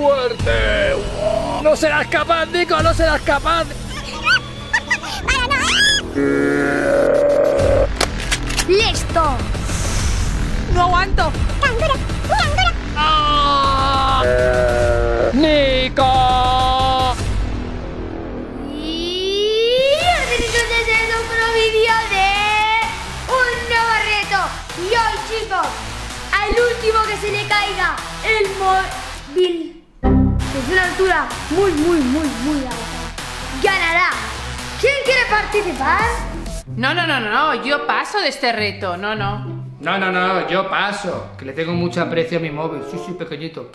¡Fuerte! ¡No serás capaz, Nico! ¡No serás capaz! ¡Listo! ¡No aguanto! ¡Ah! ¡Nico! Y nuevo vídeo de un nuevo reto. Y hoy, chicos, al último que se le caiga el móvil desde una altura muy, muy, muy, muy alta, ganará. ¿Quién quiere participar? No, no, no, no, no, yo paso de este reto, no, no. No, no, no, yo paso, que le tengo mucho aprecio a mi móvil. Sí, sí, pequeñito.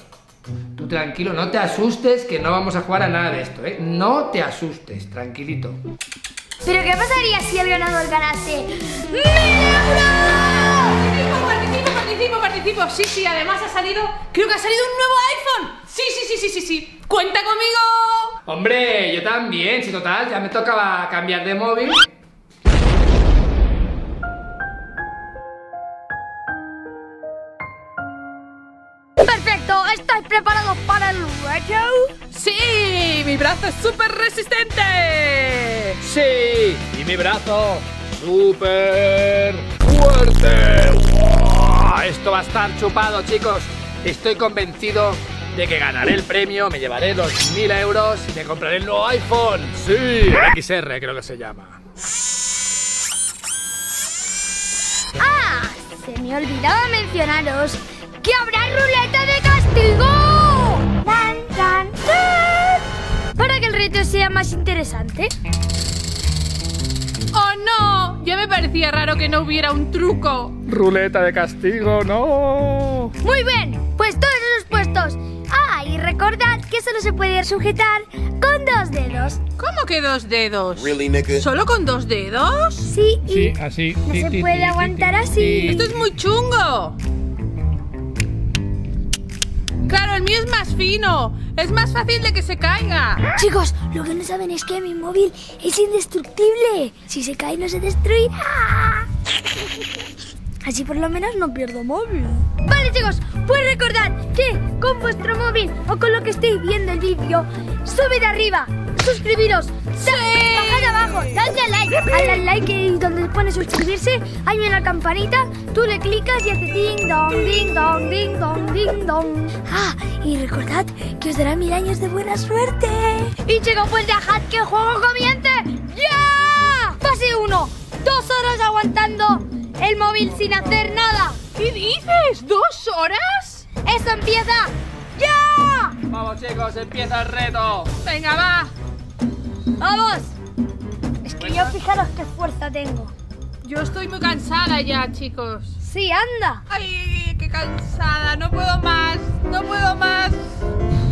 Tú tranquilo, no te asustes, que no vamos a jugar a nada de esto, ¿eh? No te asustes, tranquilito. ¿Pero qué pasaría si el ganador ganase ¡Mil euros! Participo, participo. Sí, sí, además ha salido, creo que ha salido un nuevo iPhone. Sí, sí, sí, sí, sí, sí. ¡Cuenta conmigo! Hombre, yo también, si total, ya me tocaba cambiar de móvil. Perfecto, ¿estáis preparados para el reto? Sí, mi brazo es súper resistente. ¡Sí! ¡Y mi brazo! ¡Súper fuerte! ¡Uah! Esto va a estar chupado, chicos. Estoy convencido de que ganaré el premio, me llevaré los mil euros y me compraré el nuevo iPhone. Sí, el XR creo que se llama. Ah, se me olvidaba mencionaros que habrá ruleta de castigo. Tan, tan, tan. Para que el reto sea más interesante. ¡Oh, no! Ya me parecía raro que no hubiera un truco. Ruleta de castigo, no. Muy bien, pues todos esos puestos. Ah, y recordad que solo se puede sujetar con dos dedos. ¿Cómo que dos dedos? Really, nigga? ¿Solo con dos dedos? Sí, y Sí, así. no se puede aguantar así. Esto es muy chungo. Claro, el mío es más fino. Es más fácil de que se caiga. Chicos, lo que no saben es que mi móvil es indestructible. Si se cae no se destruirá. Así por lo menos no pierdo móvil. Vale chicos, pues recordad que con vuestro móvil o con lo que estéis viendo el vídeo, subid arriba, suscribiros, da- bajad abajo, dadle a like, al like y donde pone suscribirse, hay una campanita, tú le clicas y hace ding dong, ding dong, ding dong, ding dong. Ah, y recordad que os dará mil años de buena suerte. Y chicos, pues dejad que el juego comience. ¡Ya! Fase 1, dos horas aguantando el móvil sin hacer nada. ¿Qué dices? ¿Dos horas? ¡Eso empieza! ¡Ya! Vamos, chicos, empieza el reto. Venga, va. ¡Vamos! Es que yo fijaros qué fuerza tengo. Yo estoy muy cansada ya, chicos. Sí, anda. Ay, qué cansada. No puedo más. No puedo más.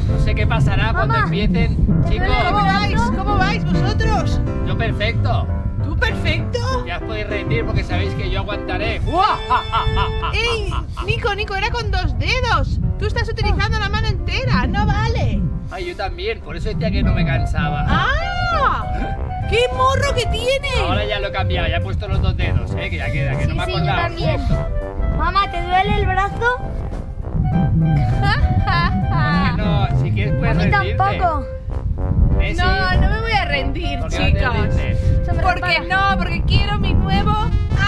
No sé qué pasará cuando Mamá. empiecen, chicos. ¿Cómo vais? ¿Cómo vais vosotros? Yo perfecto. ¿Tú perfecto? Ya os podéis rendir porque sabéis que yo aguantaré. ¡Ey! Nico, Nico, era con dos dedos. Tú estás utilizando la mano entera. No vale. Ay, yo también, por eso decía que no me cansaba. ¡Ah! ¡Qué morro que tiene! Ahora ya lo he cambiado, ya he puesto los dos dedos, eh, que ya queda, que Sí, no me sí, yo acordaba. también. Mamá, ¿te duele el brazo? Que no, si quieres A puedes mí rendirte. tampoco. Eh, sí. No, no me voy a rendir, ¿Por no chicos. rindes? Se me ¿Por repara. qué no? Porque quiero mi nuevo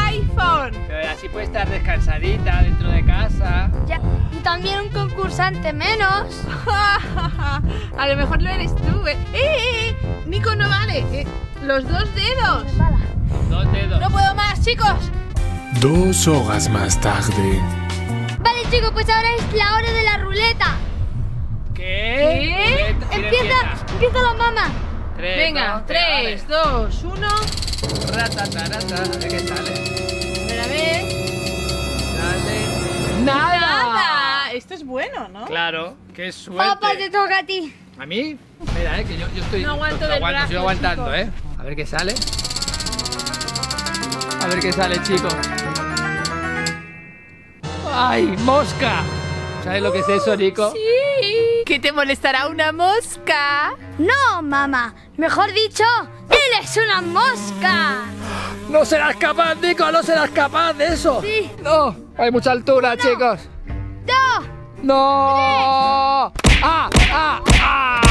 iPhone. Pero así puedes estar descansadita dentro de casa. Ya. Y también un concursante menos. A lo mejor lo eres tú, ¿eh? ¡Eh, eh, eh! Nico, no vale. Eh, los dos dedos. Dos dedos. No puedo más, chicos. Dos horas más tarde. Vale, chicos, pues ahora es la hora de la ruleta. ¿Qué? ¿Quién Empieza, empieza la mamá. Tres, Venga, dos, 3, 2, 1. vale. Ratatarata, a ver qué sale. A ver, a ver. Sale. ¡Nada! Nada. Esto es bueno, ¿no? Claro, qué suerte. Papá, te toca a ti. ¿A mí? Mira, eh, que yo, yo estoy. No aguanto lo del aguanto, brazo, estoy aguantando, chicos. eh. A ver qué sale. A ver qué sale, chicos. ¡Ay, mosca! ¿Sabes lo que es eso, Nico? Sí. ¿Qué te molestará una mosca? No, mamá. Mejor dicho, él es una mosca. ¡No serás capaz, Nico! ¡No serás capaz de eso! Sí. ¡No! Hay mucha altura, chicos. ¡Dos! ¡No! ¡Ah! ¡Ah! ¡Ah!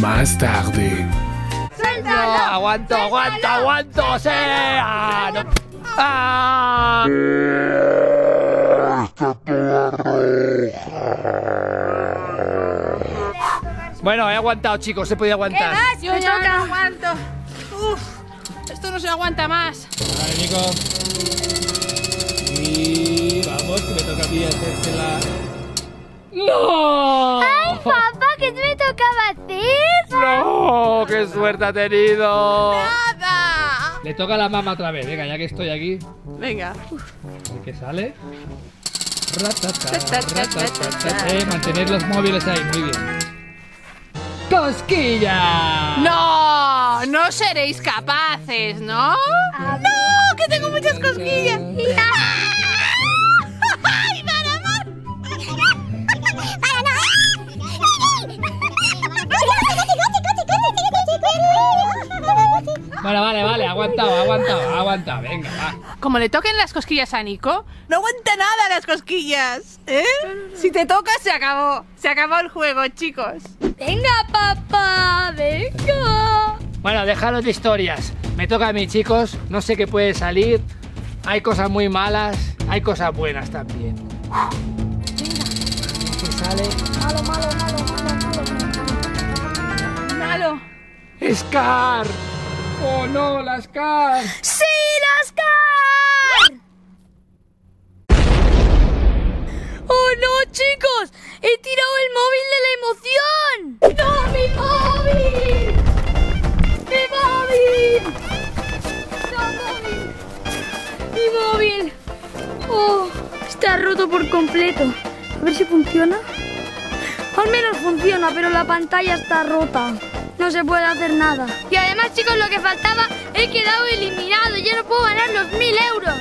Más tarde. No, ¡Suéltalo! aguanto, aguanto, aguanto, sí. Ah, no. Ah. Bueno, he aguantado, chicos, he podido ¿Qué aguantar. más? Yo ¡Me ya no toca! aguanto. Uf, esto no se aguanta más. Vale, Nico. Y vamos, que me toca a mí hacérsela. ¡No! ¡Ay, papá! ¿Qué me tocaba? ¡Qué suerte ha tenido! ¡Nada! Le toca a la mamá otra vez, venga, ya que estoy aquí. Venga. Qué sale. Ratata, ratata, eh, mantener los móviles ahí, muy bien. ¡Cosquilla! No, no seréis capaces, ¿no? No, que tengo muchas cosquillas. ¡Ay, Bueno, vale, vale, aguantado, aguantado, aguantado, venga, va. Como le toquen las cosquillas a Nico, no aguanta nada las cosquillas, ¿eh? Si te toca, se acabó. Se acabó el juego, chicos. ¡Venga, papá! ¡Venga! Bueno, dejaros de historias. Me toca a mí, chicos. No sé qué puede salir. Hay cosas muy malas, hay cosas buenas también. ¿Qué sale? Malo, malo, malo, malo, malo. Malo. ¡Scar! ¡Oh no, la Scar! ¡Sí, Lascar! ¡Oh no, chicos! ¡He tirado el móvil de la emoción! ¡No, mi móvil! ¡Mi móvil! ¡No, móvil! ¡Mi móvil! ¡Oh! Está roto por completo. A ver si funciona. Al menos funciona, pero la pantalla está rota. No se puede hacer nada. Y además, chicos, lo que faltaba, he quedado eliminado. Ya no puedo ganar los mil euros.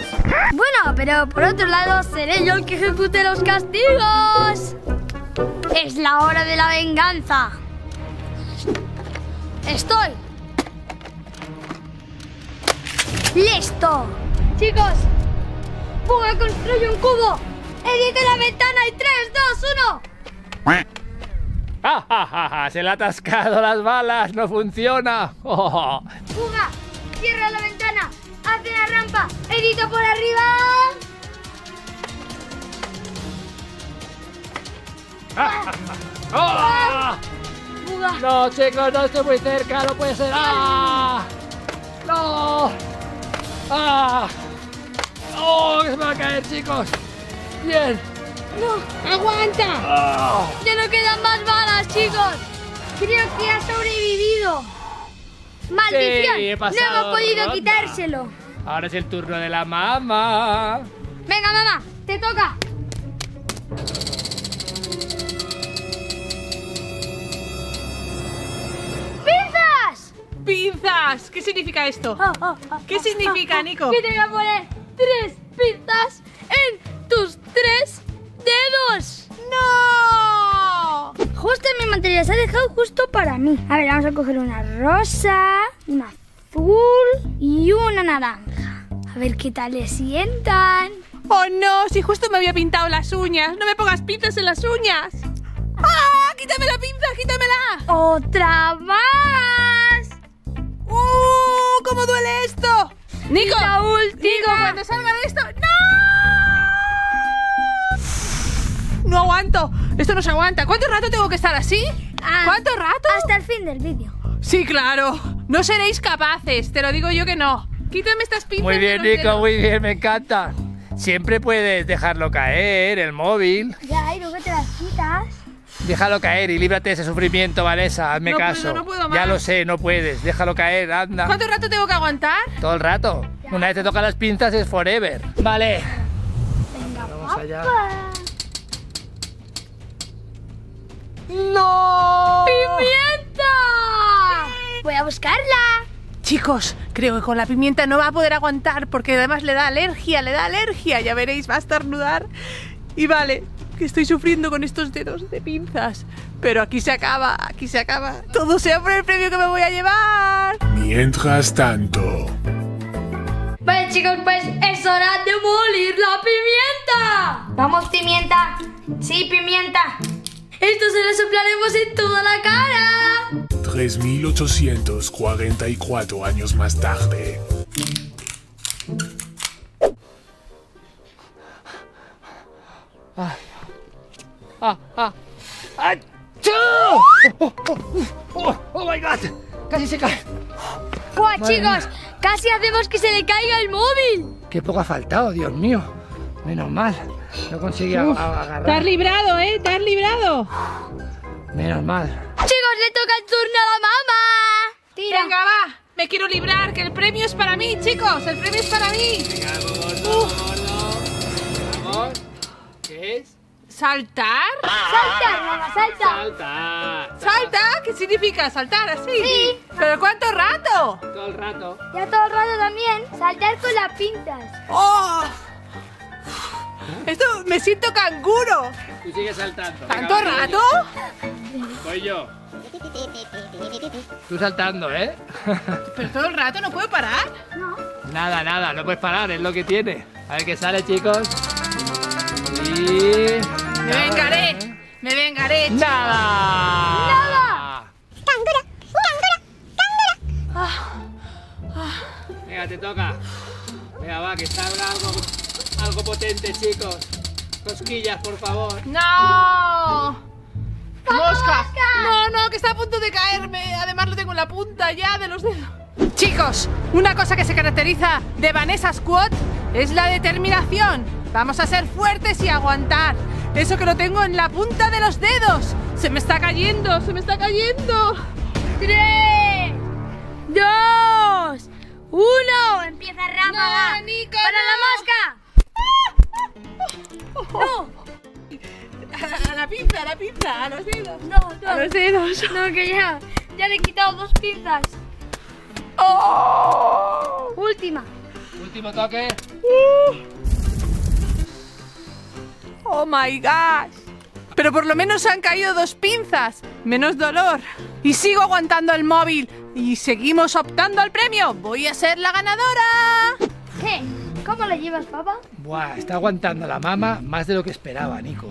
Bueno, pero por otro lado, seré yo el que ejecute los castigos. Es la hora de la venganza. Estoy. ¡Listo! Chicos, Puga construye un cubo. Edite la ventana y 3, 2, 1. ¡Ja, ja, ja, ja! ¡Se le ha atascado las balas! ¡No funciona! ¡Oh! Puga, cierra la ventana. Hace la rampa. Edita por arriba. ¡Ah! Puga. No, chicos, no estoy muy cerca, no puede ser. ¡Ah! ¡No! ¡Ah! ¡Oh! Que se me va a caer, chicos. Bien. No, aguanta. ¡Ah! Ya no quedan más balas, chicos. Creo que ha sobrevivido. ¡Maldición! Sí, he no hemos podido ronda. quitárselo. Ahora es el turno de la mamá. Venga, mamá, te toca. ¡Pinzas! ¡Pinzas! ¿Qué significa esto? ¿Qué significa, Nico? Que te voy a poner tres pinzas en tus tres dedos. ¡No! Justo mi material se ha dejado justo para mí. A ver, vamos a coger una rosa, una azul y una naranja. A ver qué tal le sientan. ¡Oh no! Si justo me había pintado las uñas. ¡No me pongas pinzas en las uñas! ¡Ah! ¡Quítame la pinza! ¡Quítamela! ¡Otra más! ¡Uh! ¿Cómo duele esto? ¡Nico! la última. ¡Nico, cuando salga de Esto no se aguanta. ¿Cuánto rato tengo que estar así? Ah, ¿Cuánto rato? Hasta el fin del vídeo. Sí, claro. No seréis capaces. Te lo digo yo que no. Quítame estas pinzas. Muy bien, Nico, muy bien, me encanta. Siempre puedes dejarlo caer, el móvil. Ya, y luego te las quitas. Déjalo caer y líbrate de ese sufrimiento, Vanessa. Hazme No puedo, caso. no puedo Ya más. lo sé, no puedes. Déjalo caer, anda. ¿Cuánto rato tengo que aguantar? Todo el rato. Una vez te tocan las pinzas es forever. Vale. Venga, Vamos allá. papá. ¡No! ¡Pimienta! Voy a buscarla. Chicos, creo que con la pimienta no va a poder aguantar porque además le da alergia, le da alergia. Ya veréis, va a estornudar. Y vale, que estoy sufriendo con estos dedos de pinzas. Pero aquí se acaba, aquí se acaba. Todo sea por el premio que me voy a llevar. Mientras tanto. Vale, chicos, pues es hora de molir la pimienta. Vamos, pimienta. Sí, pimienta. Esto se lo soplaremos en toda la cara. 3844 años más tarde. ¡Ah, ah! ¡Achú! ¡Oh, oh, oh, oh, my god! ¡Casi se cae! ¡Buah, Madre chicos! Casi hacemos que se le caiga el móvil. ¡Qué poco ha faltado, Dios mío! Menos mal. No conseguí has agarrar. librado, ¿eh? Te has librado. Menos mal. Chicos, le toca el turno a la mamá. Tira. Venga, va. Me quiero librar, que el premio es para mí, chicos. El premio es para mí. Vamos. ¿Qué es? ¿Saltar? Salta, mamá, salta. Salta. ¿Salta? ¿Qué significa saltar así? Sí. ¿Pero cuánto rato? Todo el rato. Ya todo el rato también. Saltar con las pinzas. ¡Oh! Esto me siento canguro. Tú sigues saltando. ¿Tanto Venga, voy rato? yo. Voy yo. Tú saltando, ¿eh? Pero todo el rato no puedo parar. nada, nada, no puedes parar, es lo que tiene. A ver qué sale, chicos. Y... Me vengaré. Me vengaré. chicos. ¡Nada! ¡Nada! Venga, te toca. Venga, va, que salga algo, algo potente, chicos. Cosquillas, por favor. ¡No! ¡Mosca! No, no, que está a punto de caerme. Además lo tengo en la punta ya de los dedos. Chicos, una cosa que se caracteriza de Vanessa Squad es la determinación. Vamos a ser fuertes y aguantar. Eso que lo tengo en la punta de los dedos. Se me está cayendo, se me está cayendo. Tres, dos, uno. Empieza ráfaga. No, Nico, ¡Para la mosca! ¡No! A la pinza, a la pinza, a los dedos. No, no. A los dedos. No, que ya. Ya le he quitado dos pinzas. ¡Oh! Última. Último toque. Oh my gosh. Pero por lo menos han caído dos pinzas. Menos dolor. Y sigo aguantando el móvil. Y seguimos optando al premio. Voy a ser la ganadora. ¿Qué? ¿Cómo lo llevas, papá? Buah, está aguantando la mama más de lo que esperaba, Nico.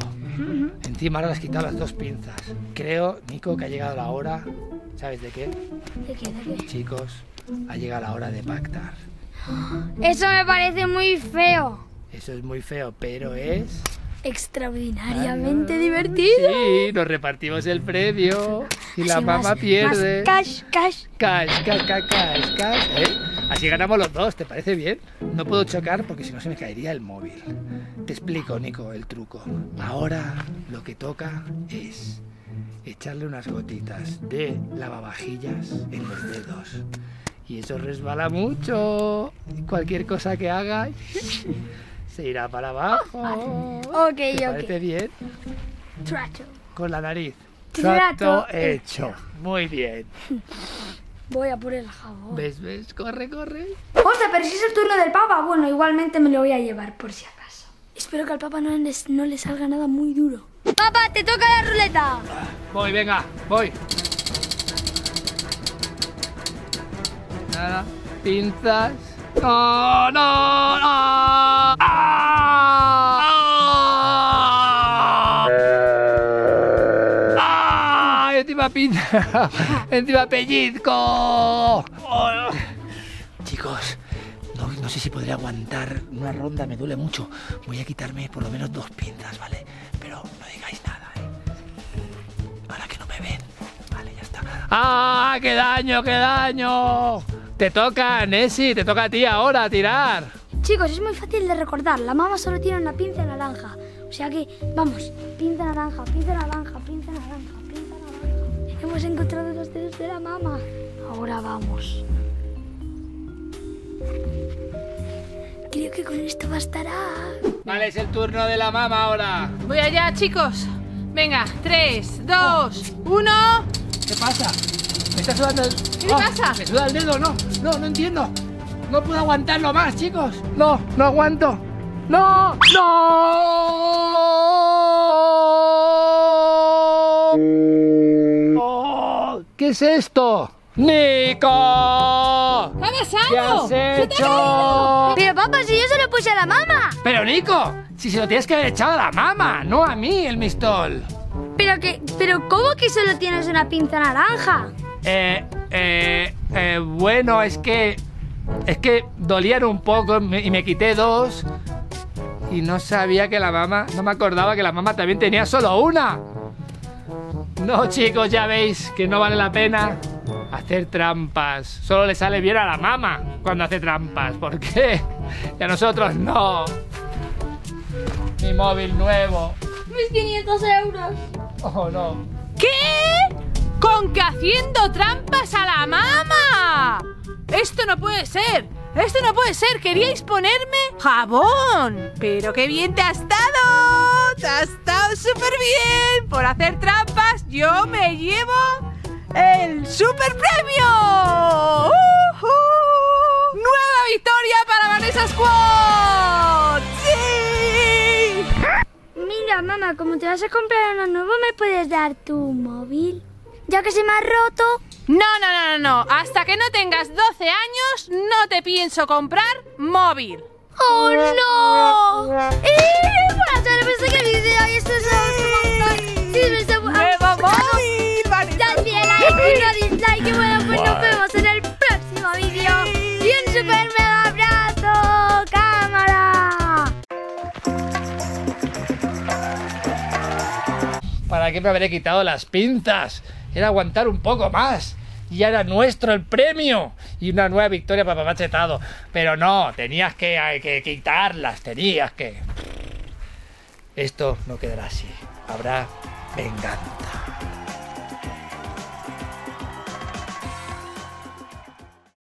Encima ahora has quitado las dos pinzas. Creo, Nico, que ha llegado la hora. ¿Sabes de qué? ¿De qué? ¿De qué? Chicos, ha llegado la hora de pactar. Eso me parece muy feo. Eso es muy feo, pero es... Extraordinariamente divertido. Sí, nos repartimos el premio. Y la mamá pierde. Más cash, cash. Cash, cash, cash, cash, cash, ¿eh? Así ganamos los dos, ¿te parece bien? No puedo chocar porque si no se me caería el móvil. Te explico, Nico, el truco. Ahora lo que toca es echarle unas gotitas de lavavajillas en los dedos. Y eso resbala mucho. Cualquier cosa que haga se irá para abajo. Ok, ¿Te ok. parece bien? Trato. Con la nariz. Trato hecho. Muy bien. Voy a por el jabón. ¿Ves, ves? Corre, corre. Ostras, pero si es el turno del papa, bueno, igualmente me lo voy a llevar por si acaso. Espero que al papa no le, no le salga nada muy duro. Papá, te toca la ruleta. Voy, venga, voy. Nada. Pinzas. No, no, no. ¡Ah! Encima pinza. Encima pellizco. Chicos, no, no sé si podré aguantar una ronda, me duele mucho. Voy a quitarme por lo menos dos pinzas, ¿vale? Pero no digáis nada, ¿eh? Para que no me ven. Vale, ya está. ¡Ah! ¡Qué daño, qué daño! Te toca, Nessie, te toca a ti ahora tirar. Chicos, es muy fácil de recordar. La mamá solo tiene una pinza naranja. O sea que, vamos, pinza naranja, pinza naranja, pinza naranja, pinza naranja. Hemos encontrado los dedos de la mamá. Ahora vamos. Creo que con esto bastará. Vale, es el turno de la mamá ahora. Voy allá, chicos. Venga, 3, 2, 1. ¿Qué pasa? Me está sudando el... ¿Qué ¡Oh! pasa? Me suda el dedo, no, no, no entiendo. No puedo aguantarlo más, chicos. No, no aguanto. No, no. ¿Qué es esto? ¡Nico! ¿Qué ha pasado? ¿Qué has ¿Se te ha caído? hecho? Pero papá, si yo se lo puse a la mamá. Pero Nico, Si se lo tienes que haber echado a la mamá, no a mí, el mistol. Pero que, pero ¿cómo que solo tienes una pinza naranja? Eh, eh, eh, bueno, es que. Es que dolían un poco me- y me quité dos. Y no sabía que la mamá. No me acordaba que la mamá también tenía solo una. No, chicos, ya veis que no vale la pena hacer trampas. Solo le sale bien a la mamá cuando hace trampas. ¿Por qué? Y a nosotros no. Mi móvil nuevo. Mis 500 euros. Oh, no. ¿Qué? ¿Con que haciendo trampas a la mamá? Esto no puede ser. Esto no puede ser. ¿Queríais ponerme jabón? Pero qué bien te has dado. Te has dado súper bien. Por hacer trampas yo me llevo el super premio. ¡Uhú! Nueva victoria para Vanessa Squad. ¡Sí! Mira, mamá, como te vas a comprar uno nuevo, ¿me puedes dar tu móvil? Ya que se me ha roto. No, no, no, no, no. Hasta que no tengas 12 años, no te pienso comprar móvil. ¡Oh, no! ¡Eh! ¡Para hacer pensé que video y esto es un montón! ¡Sí, me está... ¡Nuevo móvil! Vanessa Dadle like y no dislike y bueno, pues nos vemos en el próximo vídeo. Y un super mega abrazo, cámara. ¿Para qué me habré quitado las pinzas? Era aguantar un poco más. Ya era nuestro el premio. Y una nueva victoria para papá chetado. Pero no, tenías que, hay que quitarlas, tenías que... Esto no quedará así. Habrá venganza.